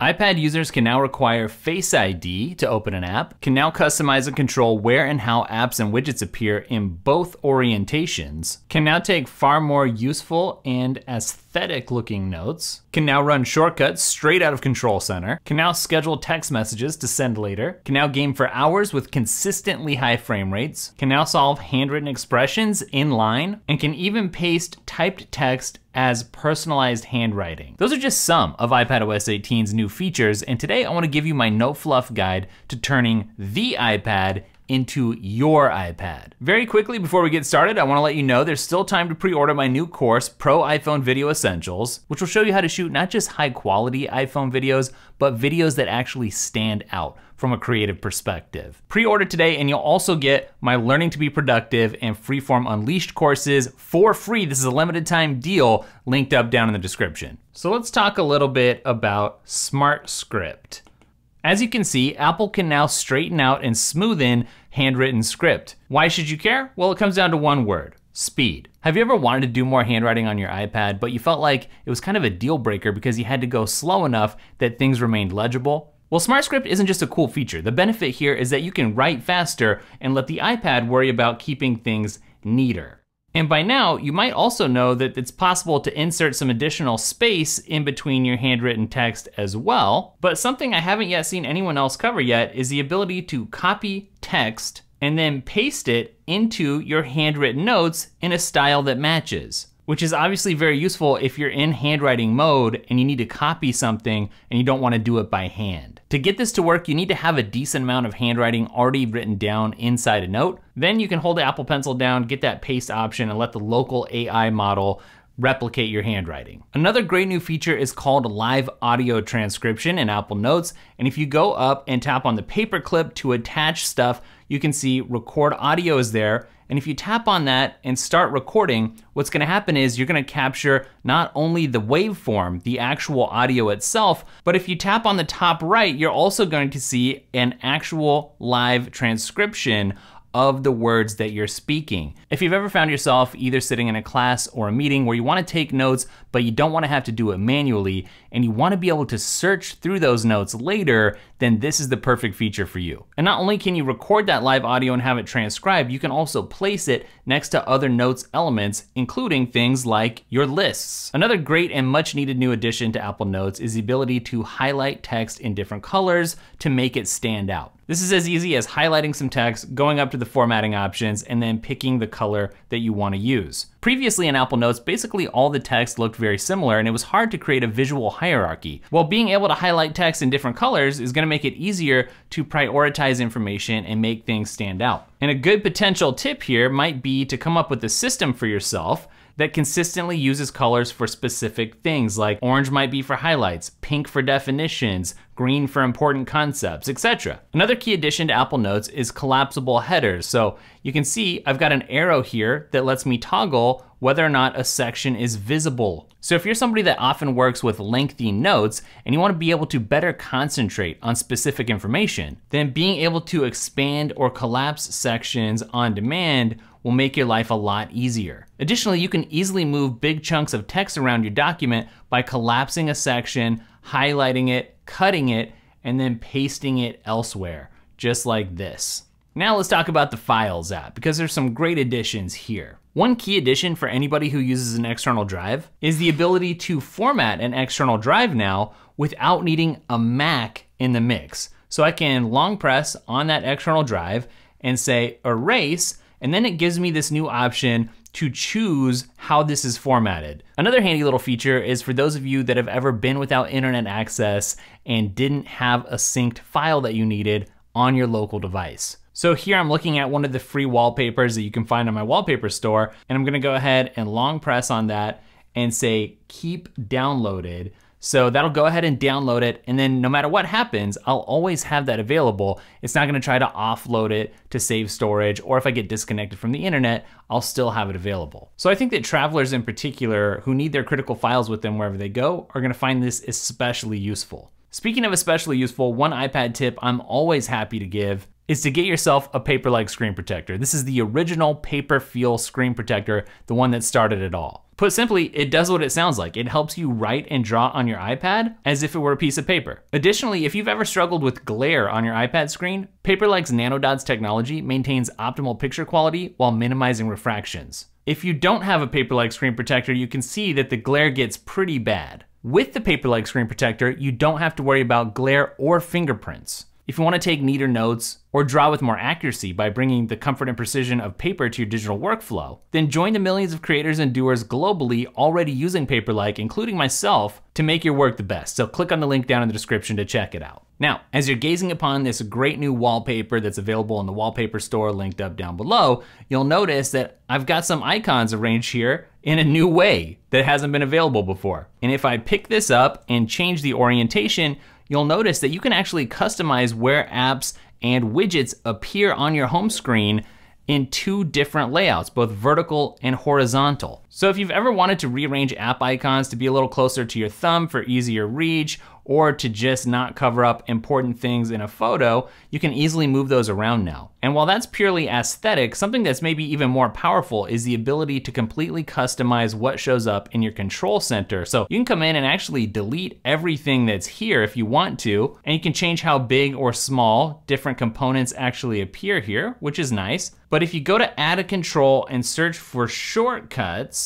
iPad users can now require Face ID to open an app, can now customize and control where and how apps and widgets appear in both orientations, can now take far more useful and aesthetic looking notes, can now run shortcuts straight out of Control Center, can now schedule text messages to send later, can now game for hours with consistently high frame rates, can now solve handwritten expressions in line, and can even paste typed text as personalized handwriting. Those are just some of iPadOS 18's new features, and today I wanna give you my no fluff guide to turning the iPad into your iPad. Very quickly before we get started, I wanna let you know there's still time to pre-order my new course, Pro iPhone Video Essentials, which will show you how to shoot not just high quality iPhone videos, but videos that actually stand out from a creative perspective. Pre-order today and you'll also get my Learning to be Productive and Freeform Unleashed courses for free. This is a limited time deal linked up down in the description. So let's talk a little bit about Smart Script. As you can see, Apple can now straighten out and smooth in handwritten script. Why should you care? Well, it comes down to one word, speed. Have you ever wanted to do more handwriting on your iPad, but you felt like it was kind of a deal breaker because you had to go slow enough that things remained legible? Well, SmartScript isn't just a cool feature. The benefit here is that you can write faster and let the iPad worry about keeping things neater. And by now, you might also know that it's possible to insert some additional space in between your handwritten text as well. But something I haven't yet seen anyone else cover yet is the ability to copy text and then paste it into your handwritten notes in a style that matches which is obviously very useful if you're in handwriting mode and you need to copy something and you don't wanna do it by hand. To get this to work, you need to have a decent amount of handwriting already written down inside a note. Then you can hold the Apple Pencil down, get that paste option, and let the local AI model replicate your handwriting. Another great new feature is called live audio transcription in Apple Notes. And if you go up and tap on the paperclip to attach stuff, you can see record audio is there and if you tap on that and start recording, what's gonna happen is you're gonna capture not only the waveform, the actual audio itself, but if you tap on the top right, you're also going to see an actual live transcription of the words that you're speaking. If you've ever found yourself either sitting in a class or a meeting where you wanna take notes, but you don't wanna have to do it manually, and you wanna be able to search through those notes later, then this is the perfect feature for you. And not only can you record that live audio and have it transcribed, you can also place it next to other notes elements, including things like your lists. Another great and much needed new addition to Apple Notes is the ability to highlight text in different colors to make it stand out. This is as easy as highlighting some text, going up to the formatting options, and then picking the color that you wanna use. Previously in Apple Notes, basically all the text looked very similar and it was hard to create a visual hierarchy. Well, being able to highlight text in different colors is gonna make it easier to prioritize information and make things stand out. And a good potential tip here might be to come up with a system for yourself that consistently uses colors for specific things like orange might be for highlights, pink for definitions, green for important concepts, etc. Another key addition to Apple Notes is collapsible headers. So you can see I've got an arrow here that lets me toggle whether or not a section is visible. So if you're somebody that often works with lengthy notes and you wanna be able to better concentrate on specific information, then being able to expand or collapse sections on demand will make your life a lot easier. Additionally, you can easily move big chunks of text around your document by collapsing a section, highlighting it, cutting it, and then pasting it elsewhere, just like this. Now let's talk about the Files app, because there's some great additions here. One key addition for anybody who uses an external drive is the ability to format an external drive now without needing a Mac in the mix. So I can long press on that external drive and say erase, and then it gives me this new option to choose how this is formatted. Another handy little feature is for those of you that have ever been without internet access and didn't have a synced file that you needed on your local device. So here I'm looking at one of the free wallpapers that you can find on my wallpaper store, and I'm gonna go ahead and long press on that and say keep downloaded. So that'll go ahead and download it, and then no matter what happens, I'll always have that available. It's not gonna try to offload it to save storage, or if I get disconnected from the internet, I'll still have it available. So I think that travelers in particular who need their critical files with them wherever they go are gonna find this especially useful. Speaking of especially useful, one iPad tip I'm always happy to give is to get yourself a paper-like screen protector. This is the original paper feel screen protector, the one that started it all. Put simply, it does what it sounds like. It helps you write and draw on your iPad as if it were a piece of paper. Additionally, if you've ever struggled with glare on your iPad screen, Paperlike's nanodots technology maintains optimal picture quality while minimizing refractions. If you don't have a Paperlike screen protector, you can see that the glare gets pretty bad. With the Paperlike screen protector, you don't have to worry about glare or fingerprints. If you want to take neater notes or draw with more accuracy by bringing the comfort and precision of paper to your digital workflow, then join the millions of creators and doers globally already using Paperlike, including myself, to make your work the best. So click on the link down in the description to check it out. Now, as you're gazing upon this great new wallpaper that's available in the wallpaper store linked up down below, you'll notice that I've got some icons arranged here in a new way that hasn't been available before. And if I pick this up and change the orientation, you'll notice that you can actually customize where apps and widgets appear on your home screen in two different layouts, both vertical and horizontal. So if you've ever wanted to rearrange app icons to be a little closer to your thumb for easier reach, or to just not cover up important things in a photo, you can easily move those around now. And while that's purely aesthetic, something that's maybe even more powerful is the ability to completely customize what shows up in your control center. So you can come in and actually delete everything that's here if you want to, and you can change how big or small different components actually appear here, which is nice. But if you go to add a control and search for shortcuts,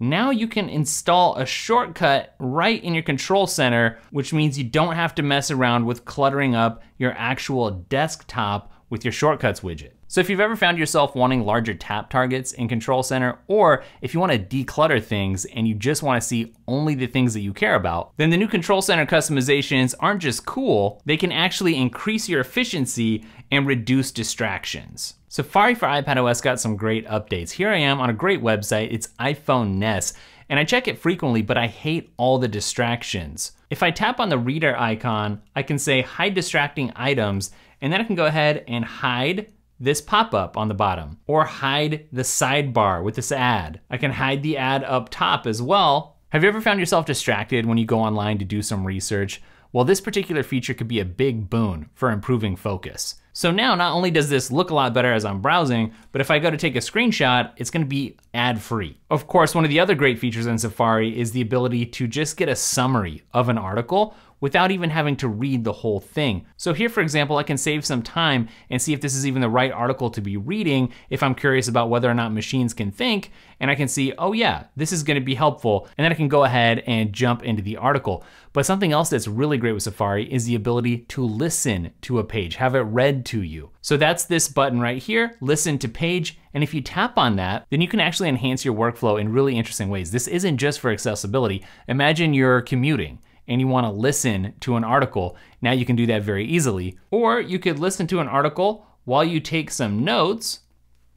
now you can install a shortcut right in your control center, which means you don't have to mess around with cluttering up your actual desktop with your shortcuts widget. So if you've ever found yourself wanting larger tap targets in Control Center, or if you wanna declutter things and you just wanna see only the things that you care about, then the new Control Center customizations aren't just cool, they can actually increase your efficiency and reduce distractions. Safari for iPadOS got some great updates. Here I am on a great website, it's iPhone Nest, and I check it frequently, but I hate all the distractions. If I tap on the reader icon, I can say hide distracting items, and then I can go ahead and hide this pop-up on the bottom or hide the sidebar with this ad. I can hide the ad up top as well. Have you ever found yourself distracted when you go online to do some research? Well, this particular feature could be a big boon for improving focus. So now not only does this look a lot better as I'm browsing, but if I go to take a screenshot, it's gonna be ad free. Of course, one of the other great features in Safari is the ability to just get a summary of an article without even having to read the whole thing. So here, for example, I can save some time and see if this is even the right article to be reading if I'm curious about whether or not machines can think, and I can see, oh yeah, this is gonna be helpful, and then I can go ahead and jump into the article. But something else that's really great with Safari is the ability to listen to a page, have it read to you. So that's this button right here, listen to page, and if you tap on that, then you can actually enhance your workflow in really interesting ways. This isn't just for accessibility. Imagine you're commuting and you want to listen to an article, now you can do that very easily. Or you could listen to an article while you take some notes.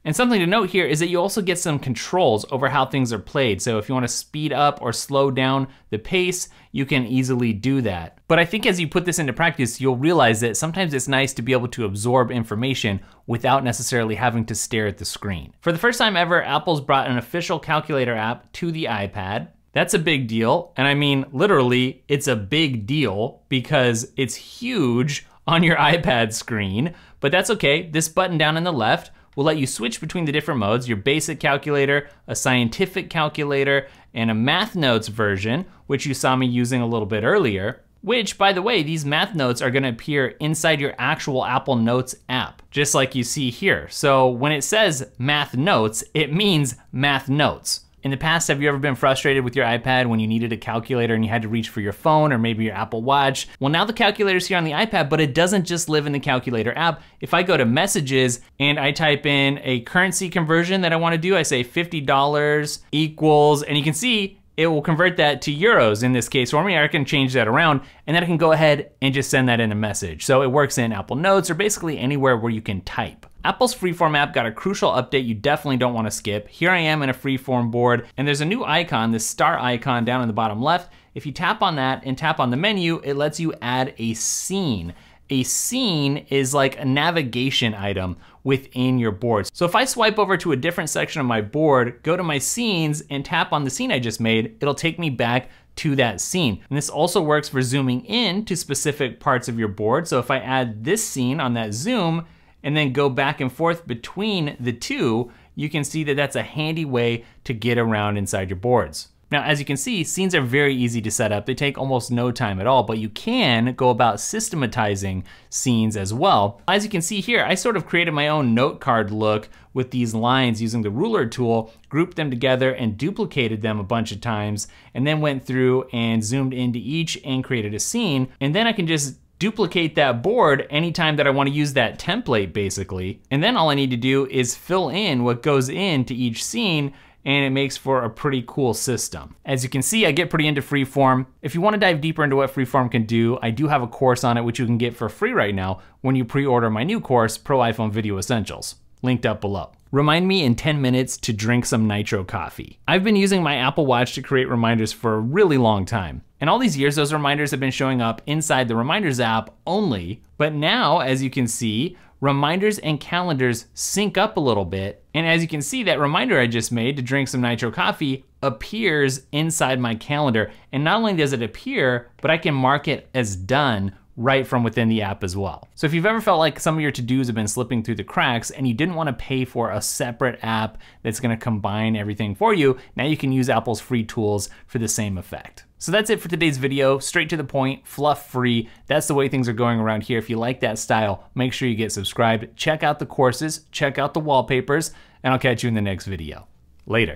And something to note here is that you also get some controls over how things are played. So if you want to speed up or slow down the pace, you can easily do that. But I think as you put this into practice, you'll realize that sometimes it's nice to be able to absorb information without necessarily having to stare at the screen. For the first time ever, Apple's brought an official calculator app to the iPad. That's a big deal. And I mean, literally, it's a big deal because it's huge on your iPad screen, but that's okay. This button down on the left will let you switch between the different modes, your basic calculator, a scientific calculator, and a math notes version, which you saw me using a little bit earlier. Which, by the way, these math notes are gonna appear inside your actual Apple Notes app, just like you see here. So when it says math notes, it means math notes. In the past, have you ever been frustrated with your iPad when you needed a calculator and you had to reach for your phone or maybe your Apple Watch? Well, now the calculator's here on the iPad, but it doesn't just live in the calculator app. If I go to messages and I type in a currency conversion that I wanna do, I say $50 equals, and you can see it will convert that to euros in this case for me. I can change that around and then I can go ahead and just send that in a message. So it works in Apple Notes or basically anywhere where you can type. Apple's Freeform app got a crucial update you definitely don't want to skip. Here I am in a Freeform board, and there's a new icon, this star icon down in the bottom left. If you tap on that and tap on the menu, it lets you add a scene. A scene is like a navigation item within your board. So if I swipe over to a different section of my board, go to my scenes and tap on the scene I just made, it'll take me back to that scene. And this also works for zooming in to specific parts of your board. So if I add this scene on that zoom, and then go back and forth between the two, you can see that that's a handy way to get around inside your boards. Now, as you can see, scenes are very easy to set up. They take almost no time at all, but you can go about systematizing scenes as well. As you can see here, I sort of created my own note card look with these lines using the ruler tool, grouped them together and duplicated them a bunch of times, and then went through and zoomed into each and created a scene. And then I can just duplicate that board anytime that I wanna use that template basically. And then all I need to do is fill in what goes into each scene and it makes for a pretty cool system. As you can see, I get pretty into freeform. If you wanna dive deeper into what freeform can do, I do have a course on it which you can get for free right now when you pre-order my new course, Pro iPhone Video Essentials, linked up below. Remind me in 10 minutes to drink some nitro coffee. I've been using my Apple Watch to create reminders for a really long time. And all these years, those reminders have been showing up inside the Reminders app only. But now, as you can see, reminders and calendars sync up a little bit. And as you can see, that reminder I just made to drink some nitro coffee appears inside my calendar. And not only does it appear, but I can mark it as done right from within the app as well. So if you've ever felt like some of your to-dos have been slipping through the cracks and you didn't want to pay for a separate app that's going to combine everything for you, now you can use Apple's free tools for the same effect. So that's it for today's video, straight to the point, fluff free. That's the way things are going around here. If you like that style, make sure you get subscribed, check out the courses, check out the wallpapers, and I'll catch you in the next video. Later.